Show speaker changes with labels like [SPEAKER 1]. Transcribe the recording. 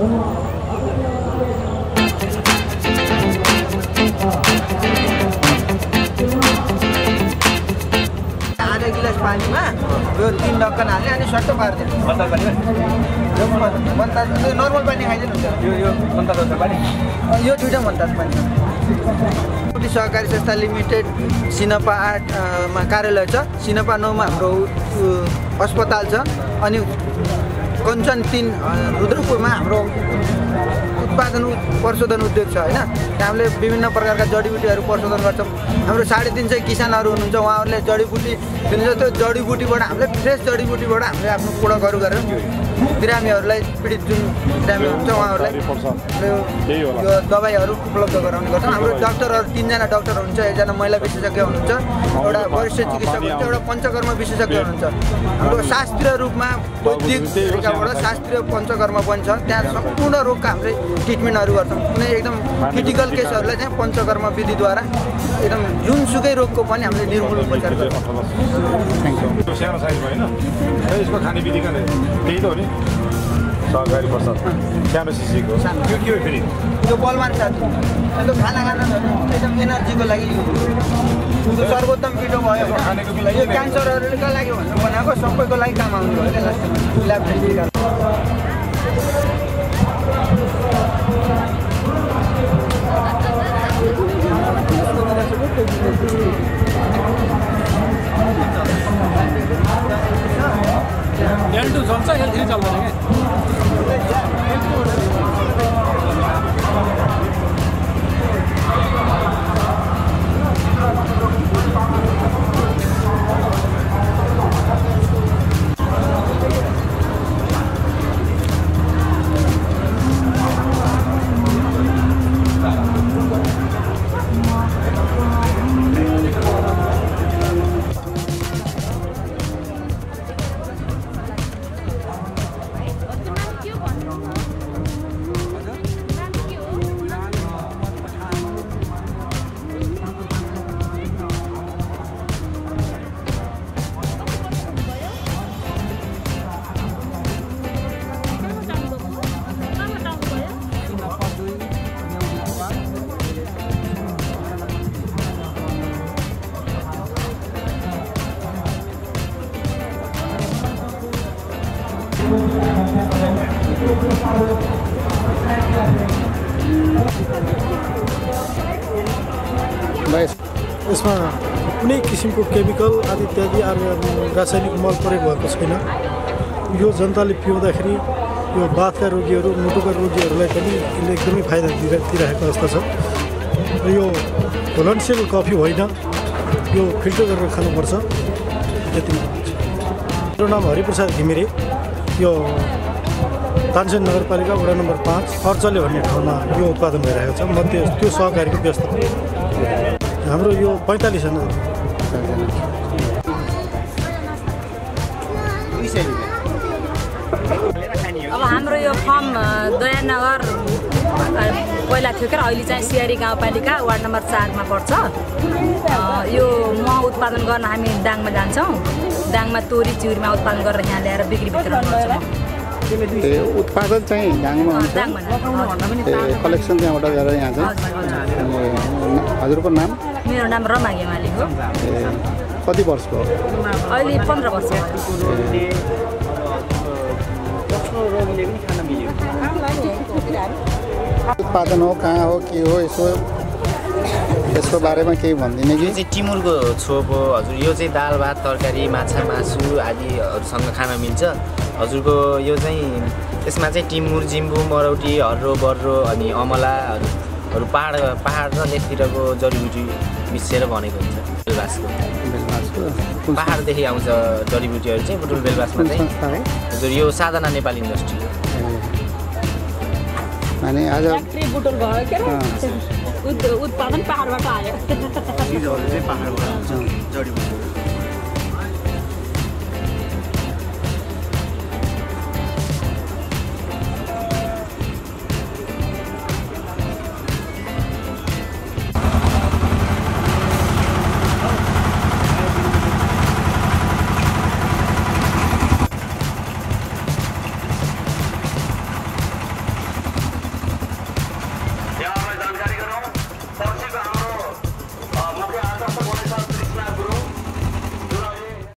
[SPEAKER 1] आधा गिलास पानीमा यो तिन ढक्कन हाल्ने अनि सट्टो पारिदिनु। मन्ताज नर्मल पानी खाइदिनु हुन्छ।
[SPEAKER 2] यो यो पानी?
[SPEAKER 1] यो दुइटा मन्ताज पानी सहकारी संस्था लिमिटेड सिनपा आठमा कार्यालय छ। सिनपा नौमा हाम्रो अस्पताल छ। अनि कञ्चन तिन रुद्रपुरमा हाम्रो उत्पादन प्रशोधन उद्योग छ होइन? त्यहाँ हामीले विभिन्न प्रकारका जडीबुटीहरू प्रशोधन गर्छौँ हाम्रो साढे तिन सय किसानहरू हुनुहुन्छ उहाँहरूले जडीबुटी दिनुहुन्छ त्यो जडीबुटीबाट हामीले फ्रेस जडीबुटीबाट हामीले आफ्नो प्रोडक्टहरू गरेर बिरामीहरूलाई पीडित जुन बिरामी हुन्छ उहाँहरूलाई यो दबाईहरू उपलब्ध गराउने गर्छौँ हाम्रो डक्टरहरू तिनजना डक्टर हुनुहुन्छ एकजना महिला विशेषज्ञ हुनुहुन्छ एउटा वरिष्ठ चिकित्सक हुनुहुन्छ एउटा पञ्चकर्म विशेषज्ञ हुनुहुन्छ। हाम्रो शास्त्रीय रूपमा बौद्धिक तरिकाबाट शास्त्रीय पञ्चकर्म पनि छ त्यहाँ सम्पूर्ण रोगका हामीले ट्रिटमेन्टहरू गर्छौँ कुनै एकदम क्रिटिकल केसहरूलाई चाहिँ पञ्चकर्म विधिद्वारा एकदम जुनसुकै रोगको पनि हामीले निर्मूल उपचार गर्छौँ।
[SPEAKER 3] हो सहकारी प्रसाद सानो सिसीको। त्यो के हो फेरि?
[SPEAKER 1] त्यो बलवान साथी। त्यो खाना खान एकदम एनर्जीको लागि। त्यो सर्वोत्तम पिठो भयो। यो क्यान्सरहरूको लागि भनेर बनाएको। सबैको लागि काम आउने ल्याब टेस्ट
[SPEAKER 2] एल टू चल्छ एल थ्री
[SPEAKER 4] यसमा कुनै किसिमको केमिकल आदि इत्यादि रासायनिक मल प्रयोग भएको छैन। यो जनताले पिउँदाखेरि यो बाथका रोगीहरू मुटुका रोगीहरूलाई पनि यसले एकदमै फाइदा दिइरह दिइरहेको अवस्था छ। र यो होलन्सेल कफी होइन यो फिल्टर गरेर खानुपर्छ। त्यति मेरो नाम हरिप्रसाद घिमिरे यो तानसेन नगरपालिका वडा नम्बर पाँच अर्चले भन्ने ठाउँमा यो उत्पादन भइरहेको छ। म त्यो त्यो सहकारीको व्यस्त हाम्रो यो पैँतालिसजना
[SPEAKER 5] अब हाम्रो यो फर्म दयानगर पहिला थियो क्या अहिले चाहिँ सियारी गाउँपालिका वार्ड नम्बर चारमा पर्छ। यो मह उत्पादन गर्न हामी दाङमा जान्छौँ। दाङमा तोरी चिउरीमा उत्पादन गरेर यहाँ ल्याएर बिक्री वितरण गर्छौँ।
[SPEAKER 6] ए उत्पादन चाहिँ हुन्छ।
[SPEAKER 5] दाङमा
[SPEAKER 6] ए कलेक्सन त्यहाँबाट गरेर यहाँ चाहिँ। हजुरको नाम?
[SPEAKER 5] मेरो नाम रमा गेमाली हो।
[SPEAKER 6] कति वर्ष भयो
[SPEAKER 5] अहिले पन्ध्र वर्ष।
[SPEAKER 6] उत्पादन हो कहाँ हो के हो यसो यसको बारेमा केही भनिदिने
[SPEAKER 7] यो
[SPEAKER 6] कि
[SPEAKER 7] चाहिँ टिमुरको छोप हो। हजुर यो चाहिँ दाल भात तरकारी माछा मासु आदिहरूसँग खान मिल्छ। हजुरको यो चाहिँ यसमा चाहिँ टिमुर जिम्बु मरौटी हर्रो बर्रो अनि अमलाहरू पहाड पहाड र लेकतिरको जडीबुटी मिसेर बनेको हुन्छ बेलबासको।
[SPEAKER 6] बेलमासको कुन
[SPEAKER 7] पहाडदेखि आउँछ जडीबुटीहरू चाहिँ बुटुल बेलबासमा चाहिँ। हजुर यो साधना नेपाल इन्डस्ट्री
[SPEAKER 6] अनि आज
[SPEAKER 5] बुटोल भयो के उत्पादन पहाडबाट आयो।
[SPEAKER 1] चिजहरू चाहिँ पाहाडबाट आउँछ जडीबुटीहरू।